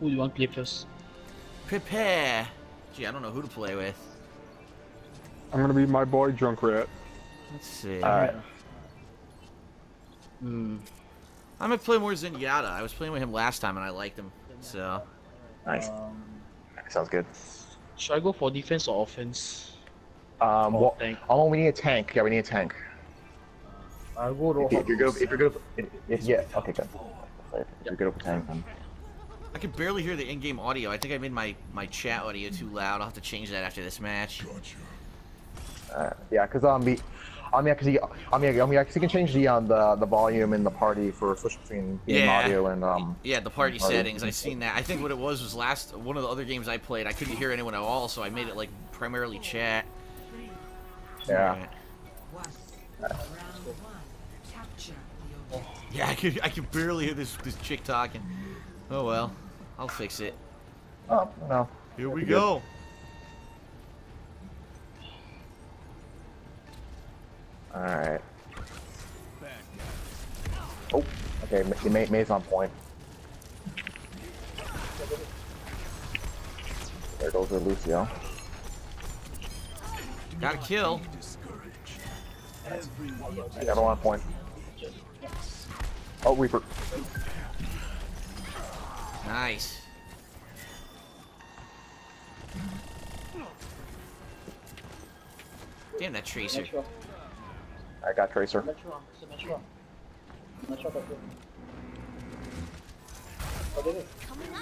Who do you want to play first? Prepare. Gee, I don't know who to play with. I'm gonna be my boy Junkrat. Let's see. Alright. Hmm. I might play more Zenyatta. I was playing with him last time and I liked him. So, Nice. Um, Sounds good. should I go for defense or offense? Um, Or what? tank? Oh, we need a tank. Yeah, we need a tank. I'll go If, if you're good, if you're good, if, if, yeah, okay, good. If you're good with tank, then I can barely hear the in-game audio. I think I made my, my chat audio too loud. I'll have to change that after this match. uh, yeah, because um, the, um, yeah, because he, I mean, I mean, because you can change the um the the volume in the party for switch between Yeah. audio and um. Yeah, the party Party. settings. I seen that. I think what it was was last one of the other games I played. I couldn't hear anyone at all, so I made it like primarily chat. Yeah. Alright. Yeah, I could I could barely hear this this chick talking. Oh well, I'll fix it. Oh no. Here we go. All right. Oh, okay. Ma- The Mei, Mei's on point. There goes the Lucio. Got a kill. Everyone on point. Oh, Reaper. Nice. Damn that tracer. I got Tracer.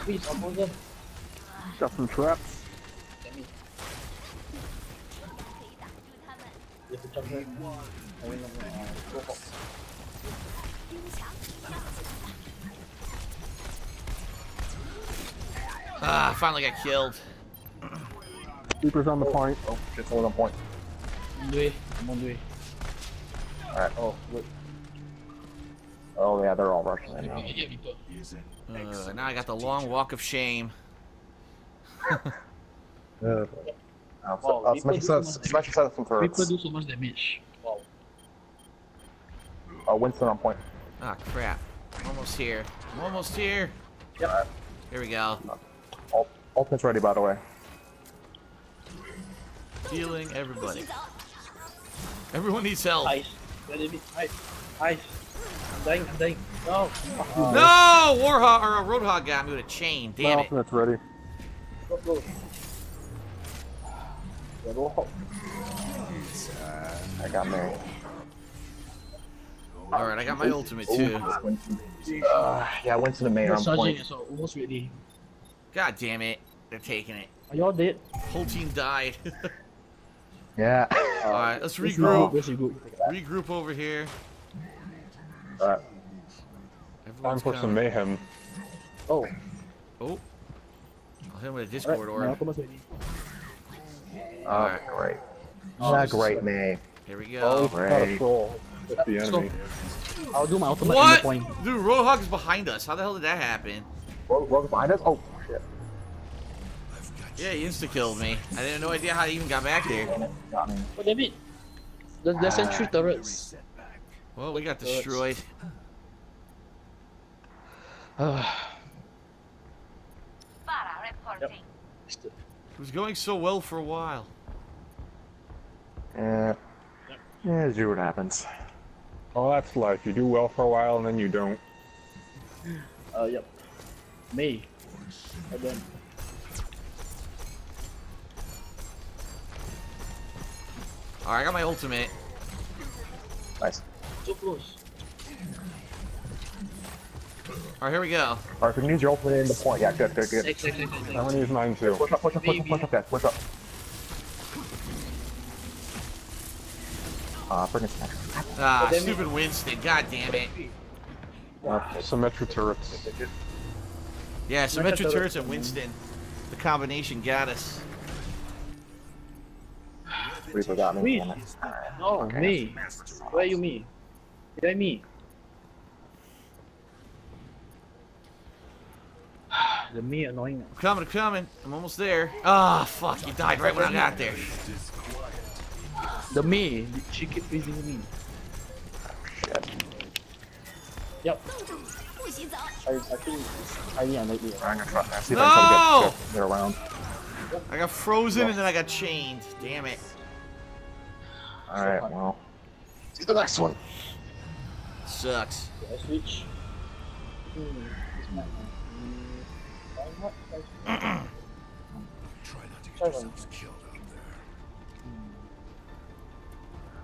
Please, opposite. Got some traps. You have to jump here. I mean, go Ah, I finally got killed. Reaper's on the point. Oh, shit, someone's on point. On the way. I'm on the way. All right. Oh, wait. Oh yeah, they're all rushing in now. Yeah, yeah, Reaper. Uh, now I got the long walk of shame. Uh, Wow, uh, Smash do set, so much some Reaper turrets. do so much damage. Wow. Uh, Winston on point. Ah, crap. I'm almost here. I'm almost here. Yep. Here we go. Ult- Ultimate's ready, by the way. Healing everybody. Everyone needs help. Ice. Let. Ice. Ice. I'm dying. I'm dying. No. No! Warhog or a Roadhog got me with a chain. My Damn it. ultimate's ready. Go, go. Yeah, go home. I got Mary. Alright, I got my ultimate too. Winston. Uh, yeah, Winston and Mei are We're on charging point. it, so almost ready. God damn it. They're taking it. Are y'all dead? Whole team died. Yeah. Alright, let's Let's regroup. Regroup. Regroup over here. Alright. Time Everyone's for some mayhem. Oh. Oh. I'll hit him with a Alright. Discord My orb. ultimate's ready. Oh, great. Oh, Not great, so- Mei. Here we Oh, go. got a Great. troll. That's the So- enemy. I'll do my ultimate What? Dude, Roadhog is behind us. How the hell did that happen? Rogue, Rogue behind us? Oh, shit. Yeah, he insta-killed me. I didn't no idea how he even got back there. Got me. Oh, damn it. There's, there's Ah. three turrets. Well, we got destroyed. Yep. It was going so well for a while. Yeah. Yeah, see what happens. Oh, that's life. You do well for a while and then you don't. Uh, yep. Me. Again. Alright, I got my ultimate. Nice. So close. Alright, here we go. Alright, if you need your ultimate in the point. Yeah, good, good, good. Six, six, six, six, I'm gonna use mine too. Push up, push up, push up, push up, guys. Push up. Uh, friggin' smash. Ah, stupid Winston. God damn it. Uh, Symmetra turrets. Yeah, Symmetra Symmetra. Turrets and Winston. The combination got us. Reaper got me. Oh, me? No, okay. me. Where you me? Where me? the me annoying. I'm coming, I'm coming. I'm almost there. Ah, oh, fuck, you died right when I got there. The me. She kept freezing me. Yep. I, I. I, yeah, maybe. I'm gonna try. I see if no! I can get around. I got frozen yeah. and then I got chained. Damn it. All right. Well. See the next one. Sucks. I switch. It's not. Why not? Why- Try not to get yourselves killed out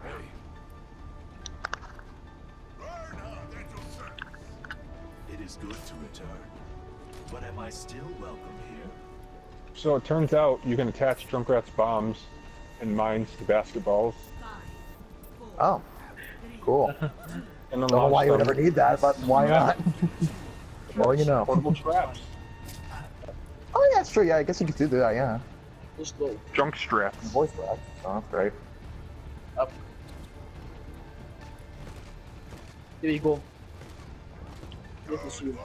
there. Hey. It is good to return. But am I still welcome here? So it turns out you can attach Junkrat's bombs and mines to basketballs. Oh. Cool. And then Don't know why you would ever need that, but why not? the more you know. Portable traps. Oh yeah, that's true. Yeah, I guess you could do that. Yeah. Just go. Junk straps. Voice crack. Oh, that's great. Here we go. This is you.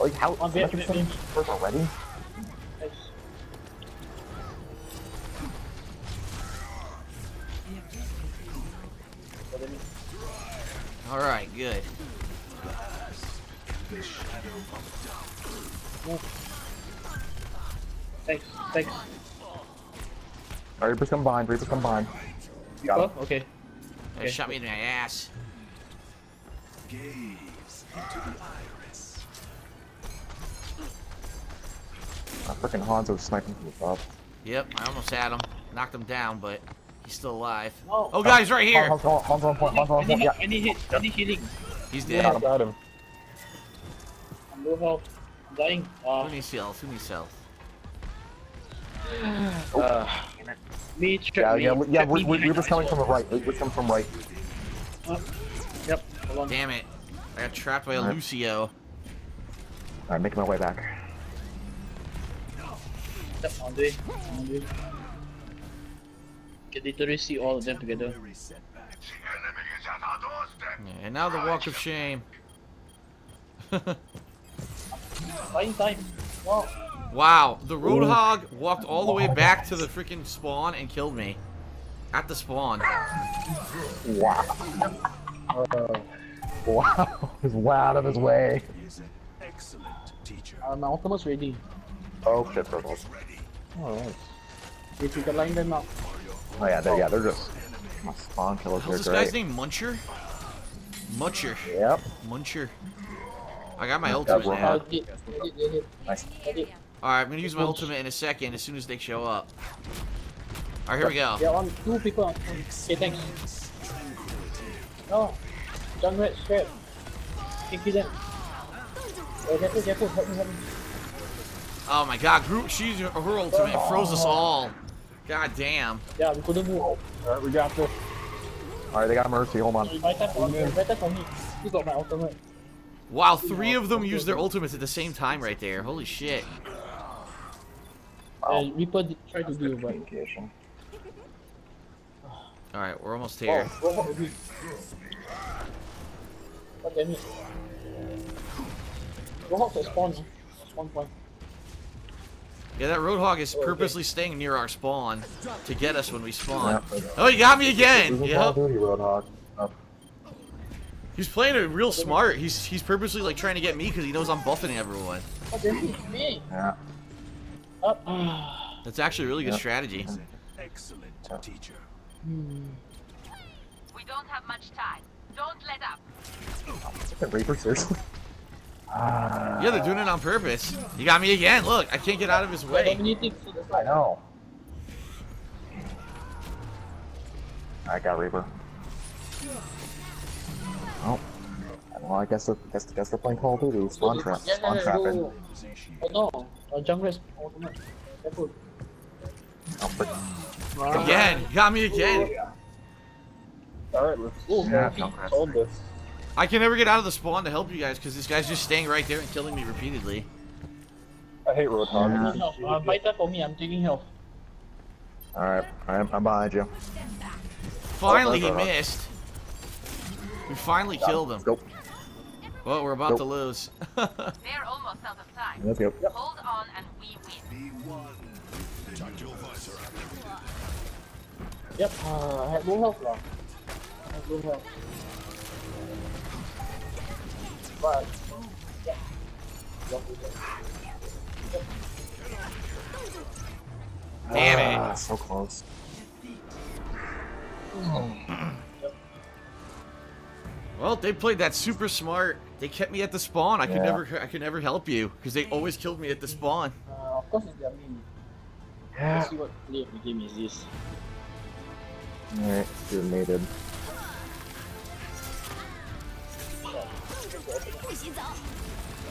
Like how? On wait, wait, wait. First already? Alright, good. Thanks, thanks. All right, Reapers combined. Reapers combined. Got Oh, okay. That Okay. shot me in my ass. Gaze into the iris. Uh, freaking Hanzo sniping from the top. Yep, I almost had him. Knocked him down, but he's still alive. No. Oh, guys, right here. Hanzo, Hanzo on point. Hanzo on Any, point. hit, Yeah. any hit, any healing. He's Got dead. him. Got him. I'm low health. I'm dying. Uh, Who needs health? Who needs health? uh, me, Yeah, trap me. yeah, we- yeah. trap We, me we, behind Reapers the coming from the wall. We're coming from right. Uh, Yep, hold on. Damn it. I got trapped by a Alright. Lucio. All right, making my way back. Yep, on the. On the way. Literally see all of them together. Yeah, and now the walk of shame. Fine time. No. wow, the Roadhog walked all the way back to the freaking spawn and killed me. At the spawn. Wow. Wow. He's way out of his way. He is an excellent teacher. Uh, my ultimate's ready. Oh shit, Turtles. He's ready. Oh. If you can line them up. Oh yeah, they're, yeah, they're just my spawn killers. How's this They're guy's great. name? Muncher? Muncher. Yep. Muncher. I got my Yeah, ultimate now. Nice. Alright, I'm gonna use my ultimate in a second as soon as they show up. Alright, here we go. Yeah, on two people. on- Okay, thanks. No. Junkrat, strap. Can kill them. Oh, careful, careful. Help me, help me. Oh my god, Groot, she's her ultimate it froze us all. God damn. Yeah, we couldn't move. All right, we got this. All right, they got mercy. Hold on. My time for me. My time for me. You got my ultimate. Wow, three of them used their ultimates at the same time right there. Holy shit. Uh, Reaper did try to do, but. Communication. Alright, we're almost here. what about you? God damn it. Roadhog's at spawn. no? Spawn point. Yeah, that Roadhog is purposely staying near our spawn to get us when we spawn. Oh, he got me again! This is Call Yep. of Duty Roadhog. Oh, He's playing it real smart. He's he's purposely like trying to get me because he knows I'm buffing everyone. God. Me. yeah. Up. Ah. That's actually a really good strategy. Excellent teacher. We don't have much time. Don't let up. The Reaper, seriously? Ah, Yeah, they're doing it on purpose. You got me again. Look, I can't get out of his way. dominating, I know. I got Reaper. Oh. Well, I guess they're, guess, guess they're playing Call of Duty. Spawn trap. Yeah, yeah, Spawn yeah, trapping. Oh no. Uh, Junkrat's ultimate. Careful. Oh. Again, you got me again. All right, let's Oh, Yeah, Murphy. Junkrat. hold this. I can never get out of the spawn to help you guys because this guy's just staying right there and killing me repeatedly. I hate Roadhog. Taking health. Uh, fight that for me. I'm taking health. Alright, I'm, I'm behind you. Finally, he Oh, uh, missed. We finally killed him. Let's go. Well, we're about Nope. to lose. They're almost out of time. Let's go. Hold on and we win. Be one. Tactical visor activated. Yep. Uh, I had no health now. Blue Hell. But yeah. Block with. Damn it. Ah, so close. Well, they played that super smart. They kept me at the spawn. I could never, I could never help you because they always killed me at the spawn. Uh, of course it's their main. Yeah. Let's see what play of the game is this. Alright, you're mated.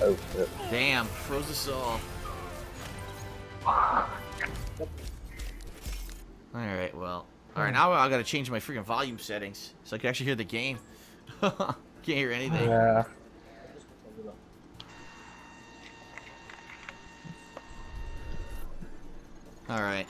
Oh shit. Damn, froze us all. Alright, well. Alright, now I gotta change my freaking volume settings so I can actually hear the game. Can't hear anything. Yeah. Alright.